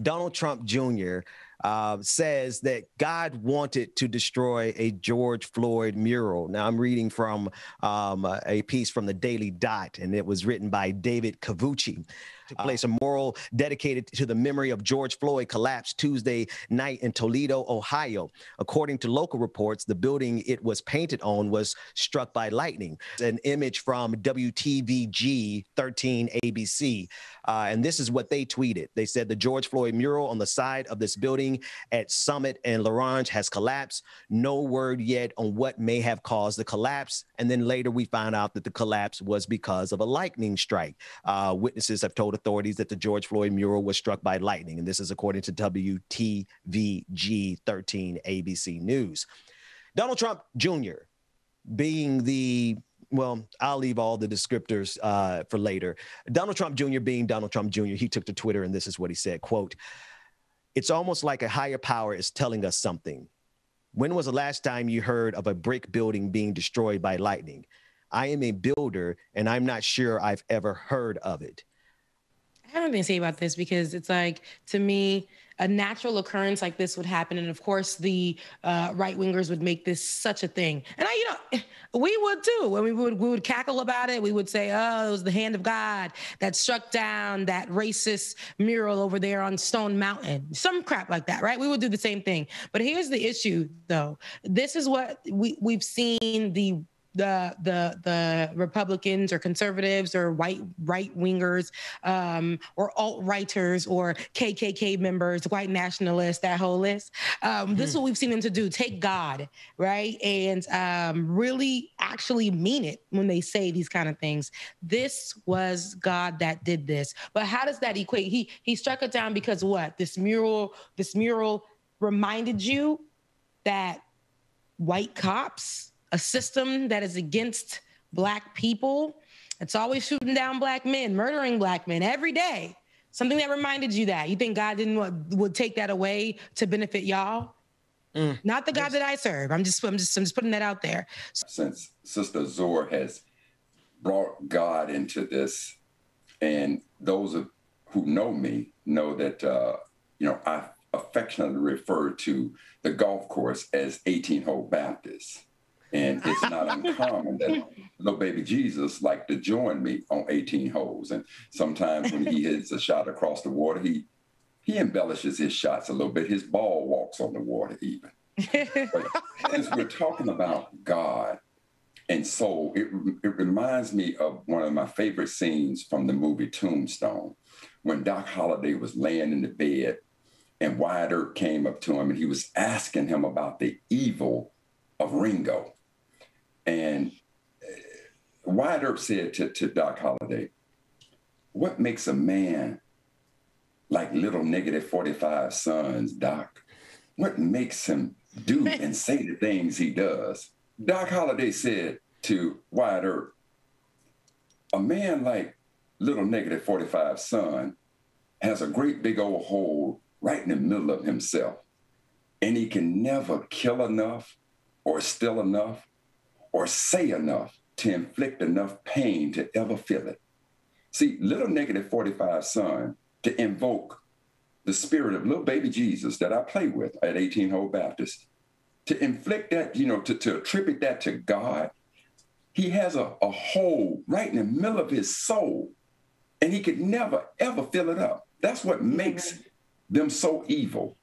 Donald Trump Jr. Uh, says that God wanted to destroy a George Floyd mural. Now, I'm reading from um, a piece from the Daily Dot, and it was written by David Covucci took place. A mural dedicated to the memory of George Floyd collapsed Tuesday night in Toledo, Ohio. According to local reports, the building it was painted on was struck by lightning. An image from WTVG 13 ABC. Uh, and this is what they tweeted. They said the George Floyd mural on the side of this building at Summit and Lagrange has collapsed. No word yet on what may have caused the collapse. And then later we found out that the collapse was because of a lightning strike. Uh, witnesses have told authorities that the George Floyd mural was struck by lightning. And this is according to WTVG 13 ABC News. Donald Trump Jr., being the well, I'll leave all the descriptors uh, for later. Donald Trump Jr. being Donald Trump Jr., he took to Twitter and this is what he said, quote, it's almost like a higher power is telling us something. When was the last time you heard of a brick building being destroyed by lightning? I am a builder and I'm not sure I've ever heard of it. I have nothing to say about this because it's like to me a natural occurrence like this would happen, and of course the uh, right wingers would make this such a thing, and I, you know, we would too. When we would we would cackle about it, we would say, "Oh, it was the hand of God that struck down that racist mural over there on Stone Mountain," some crap like that, right? We would do the same thing. But here's the issue, though. This is what we we've seen the the the the Republicans or conservatives or white right wingers um, or alt righters or KKK members, white nationalists, that whole list. Um, mm-hmm. This is what we've seen them to do: take God, right, and um, really actually mean it when they say these kind of things. This was God that did this. But how does that equate? He he struck it down because what? This mural, this mural reminded you that white cops a system that is against black people. It's always shooting down black men, murdering black men every day. Something that reminded you that. You think God didn't want, would take that away to benefit y'all? Mm. Not the God yes. that I serve. I'm just, I'm just, I'm just putting that out there. Since Sister Zor has brought God into this, and those of, who know me know that uh, you know I affectionately refer to the golf course as 18 hole Baptist. And it's not uncommon that little baby Jesus like to join me on 18 holes. And sometimes when he hits a shot across the water, he he embellishes his shots a little bit. His ball walks on the water even. but since we're talking about God and soul, it, it reminds me of one of my favorite scenes from the movie Tombstone, when Doc Holliday was laying in the bed and Wyatt Earp came up to him and he was asking him about the evil of Ringo. And uh, Wyatt Earp said to, to Doc Holliday, What makes a man like little negative 45 sons, Doc? What makes him do and say the things he does? Doc Holliday said to Wyatt Earp, A man like little negative 45 son has a great big old hole right in the middle of himself. And he can never kill enough or steal enough or say enough to inflict enough pain to ever feel it. See, little negative 45 son to invoke the spirit of little baby Jesus that I play with at 18 Hole Baptist, to inflict that, you know, to, to attribute that to God, he has a, a hole right in the middle of his soul, and he could never, ever fill it up. That's what makes them so evil.